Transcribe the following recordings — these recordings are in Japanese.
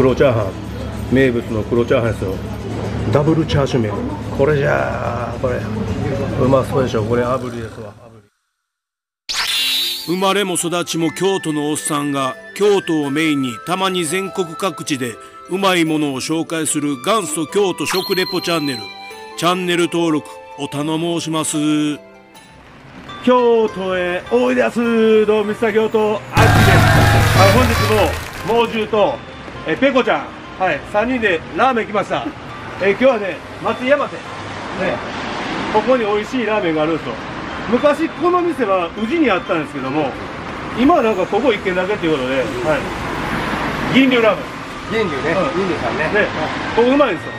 黒チャーハン。名物の黒チャーハンですよ。ダブルチャーシュー麺。これじゃあこれうまそうでしょこれ炙りですわ。生まれも育ちも京都のおっさんが京都をメインにたまに全国各地でうまいものを紹介する元祖京都食レポチャンネル。チャンネル登録お頼申します。京都へおいでやす。どうもミスター京都あっちです。あ本日も猛獣とえペコちゃんはい3人でラーメン来ました。え今日はね松井山店ねここに美味しいラーメンがあるんですよ。昔この店は宇治にあったんですけども今はなんかここ1軒だけっていうことで、はい、銀龍ラーメン。銀龍ね、うん。銀龍さんね。ね、ここうまいんですよ。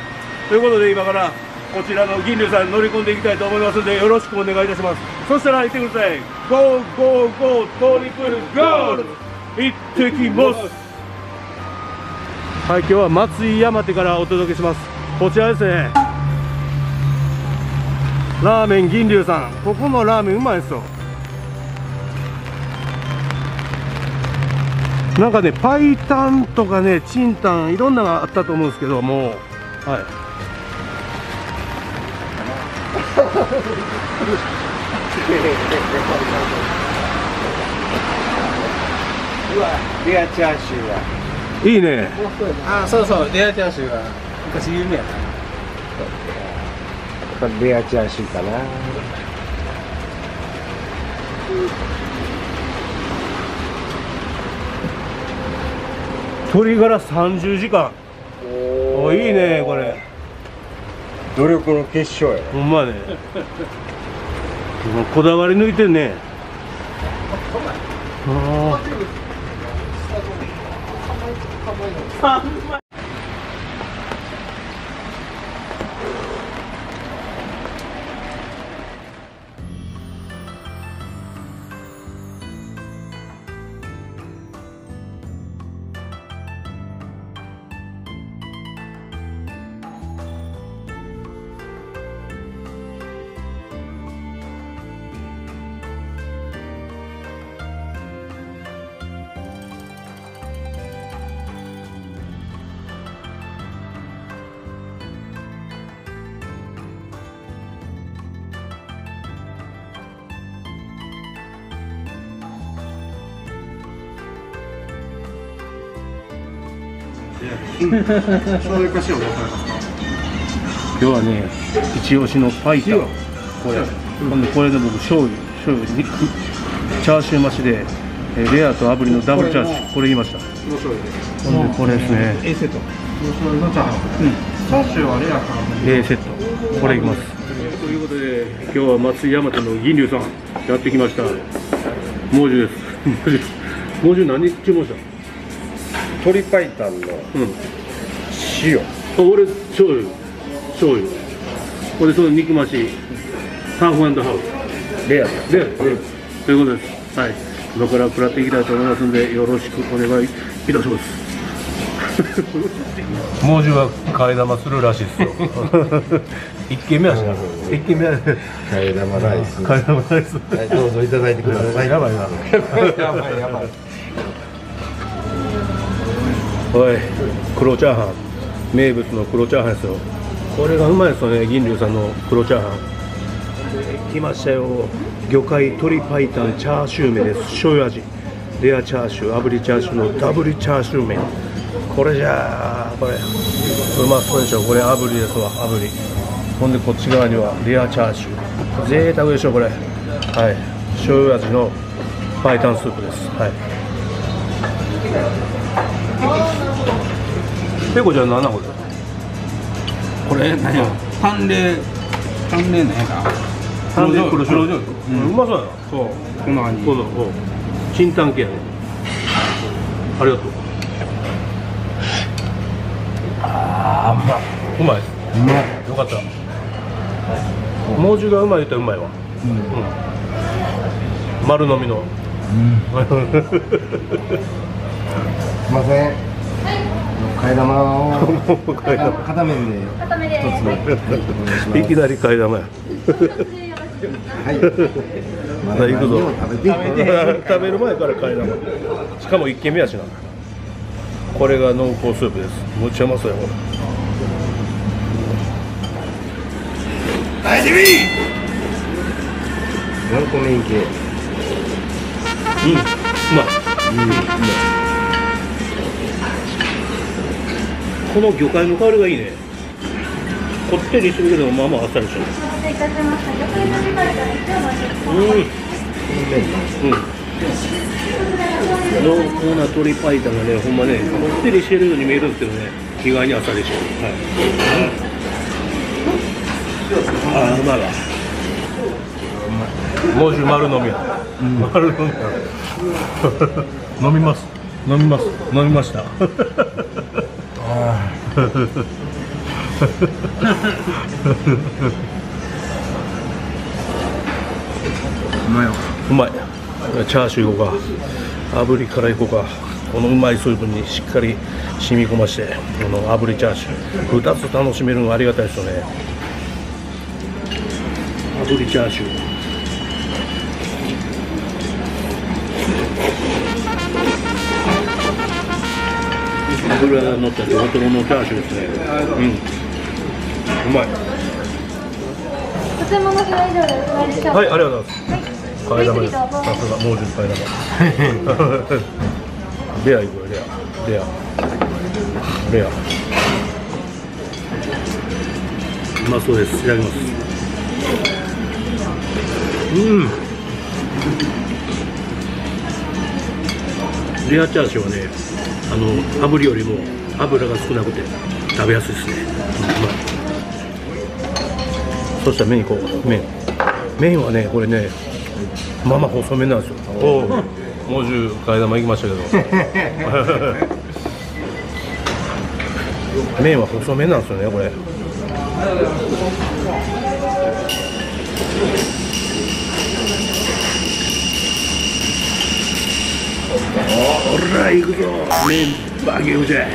ということで今からこちらの銀龍さんに乗り込んでいきたいと思いますのでよろしくお願いいたします。そしたら行ってください。 Go go go triple go。行ってきます。はい、今日は松井山手からお届けします。こちらですね。ラーメン銀龍さん。ここのラーメンうまいですよ。なんかね、パイタンとかね、チンタン、いろんなのがあったと思うんですけども、はい うわ。レアチャーシューはいいね。あそうそうレアチャーシューは昔有名やったレアチャーシューかな鶏ガラ30時間。おいいね、これ。努力の結晶やほんまね。こだわり抜いてんね。あ好，工。今日はね、一押しのパイタ。これ。ほん。で、これで僕、醤油、醤油、肉、チャーシュー増しで、えレアと炙りのダブルチャーシュー。これ言いました。ほん。で、これですね。A セットチャーシューはレアから A セットこれいきますということで今日は松井大和の銀龍さん。やってきました猛獣です猛獣何注文した鶏白湯のうん。塩あ俺醤油。醤油。これその肉増し。ハーフハーレア。フで、うん、ということです。はい。今から食らっていきたいと思いますのでよろしくお願いいたします。猛獣は替え玉するらしいですよ。一軒目はしな一軒目は替え玉ライス。替え玉ですはいどうぞいただいてください。やばいなやばいやばいおい。黒チャーハン。名物の黒チャーハンですよ。これがうまいですよね銀龍さんの黒チャーハン。来ましたよ。魚介鶏白湯チャーシュー麺です。醤油味。レアチャーシュー炙りチャーシューのダブルチャーシュー麺。これじゃあこれ。うまそうでしょこれ炙りですわ炙り。ほんでこっち側にはレアチャーシュー。贅沢でしょこれ。はい。醤油味の白湯スープです。はい。ペコちゃん何なこれ？これ何や？淡麗淡麗なんやか？淡麗黒醤油うう。ん。まそうやな。そうこんな感じそうそうそう。チンタン系やねありがとう。あーうまい。うまい。うまいよかった。猛獣がうまい言ったらうまいわ。うん、丸飲みの。すいません替え玉を 片面で固めで。一つはいきなり替え玉や。はい。ま行くぞ。食べる前から替え玉。しかも一軒目やしな。これが濃厚スープです。むっちゃうまそうやこれワンコメイン系うんうまいこの魚介の香りがいいね。こってりするけどまあまああっさりしてる。お待たせいたしました。横に取り替えたら一応の食うんうん。濃厚な鶏白湯がねほんまねこってりしてるように見えるんですけどね。意外にあっさりしてる。はい、ああうまいわ。もう中丸飲みや、丸飲みや。飲みます。飲みます。飲みましたうまいわうまいチャーシューいこうか。炙りからいこうか。このうまいスープにしっかり染み込ましてこの炙りチャーシュー。2つ楽しめるのがありがたいですよね。炙りチャーシュー。油が乗ったトロトロのチャーシューですねうん。うまいお漬物が以上でお座りしょう。はいありがとうございますはい。替え玉です。さすが猛獣替え玉。レアいこれレアレアレア。うまそうです。いただきます。うん。レアチャーシューはね、あの炙りよりも油が少なくて食べやすいですね。うん。そしたら麺いこう麺。麺はねこれねまあまあ細麺なんですよ。おお、もう中替え玉行きましたけど。麺は細麺なんですよねこれ。ほら行くぞ。メンバーゲームじゃ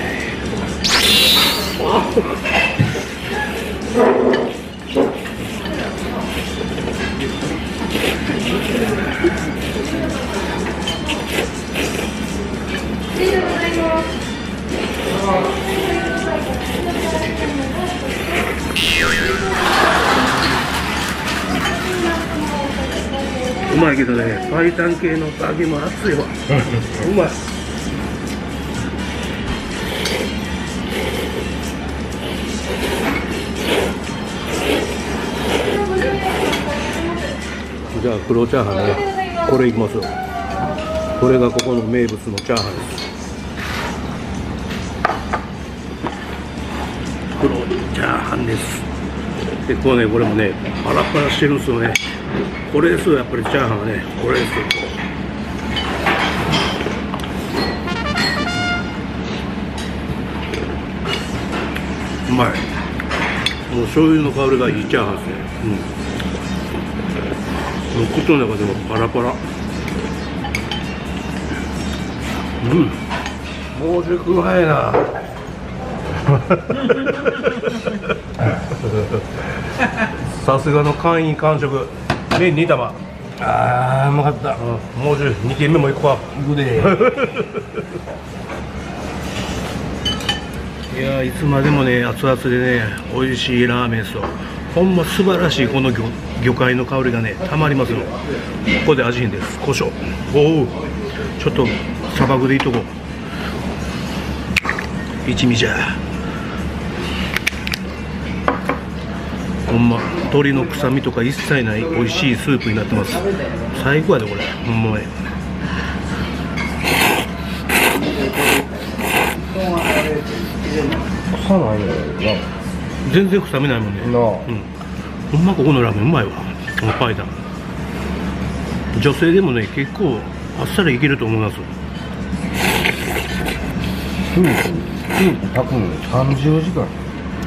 うまいけどね白湯系のバゲも熱いわ。うまい。じゃあ黒チャーハンね。これいきますよ。これがここの名物のチャーハンです。黒チャーハンです。でこうねこれもねパラパラしてるんですよね。これですよやっぱりチャーハンはねこれですようまい。もう醤油の香りがいいチャーハンです。ねうん。もう口の中でもパラパラうん。もう熟うまいなさすがの会員完食。麺2玉ああうまかった。うん。もう中2軒目も行こう。か行くで。いやーいつまでもね熱々でね美味しいラーメンですよ。ほんま素晴らしいこの魚魚介の香りがねたまりますよ。ここで味変です。胡椒。おおちょっと砂漠でいっとこう。一味じゃほんま鶏の臭みとか一切ない美味しいスープになってます。最高やでこれほんまね臭ないのよ全然臭みないもんね。うん、ほんまここのラーメンうまいわ。このパイダン。女性でもね結構あっさりいけると思います。スープスープ炊くのに30時間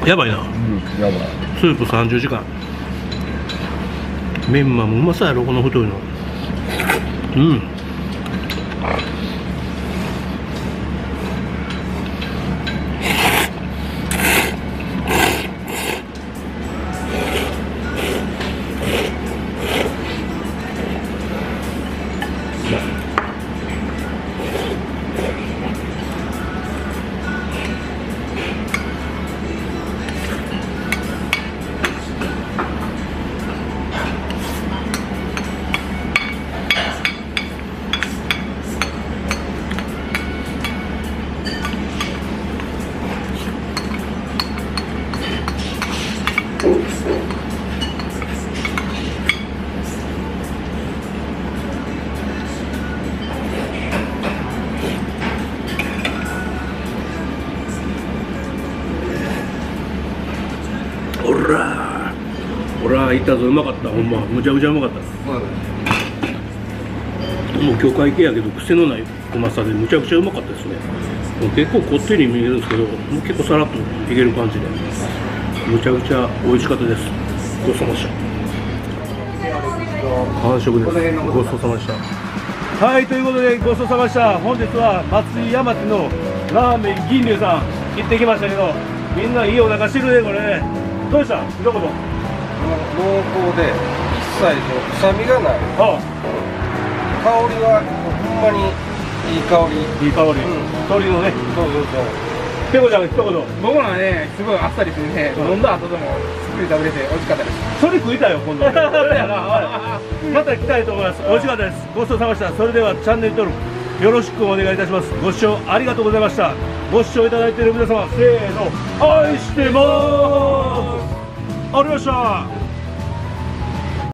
やばいな。うんやばい。スープ30時間。メンマもうまそうやろこの太いの。うんあ行ったぞ。うまかった。ほんま。むちゃくちゃうまかった。もう魚介系やけど癖のない。うまさでむちゃくちゃうまかったですね。もう結構こってりに見えるんですけどもう結構さらっといける感じで。むちゃくちゃ美味しかったです。ごちそうさまでした。完食です。ごちそうさまでした。はいということでごちそうさまでした。本日は松井山手のラーメン銀龍さん行ってきましたけどみんないいお腹してるねこれねどうでした？一言濃厚で一切臭みがない。あ香りはほんまにいい香り。いい香り、鶏のね。そうそうそう。ペコちゃんが一言。僕らはねすごいあっさりしてね。飲んだ後でもすっくり食べれて美味しかったです。それ食いたいよ今度 また来たいと思います。美味しかったです。ごちそうさまでした。それではチャンネル登録よろしくお願いいたします。ご視聴ありがとうございました。ご視聴いただいている皆様せーの愛してます。ありがとうございました。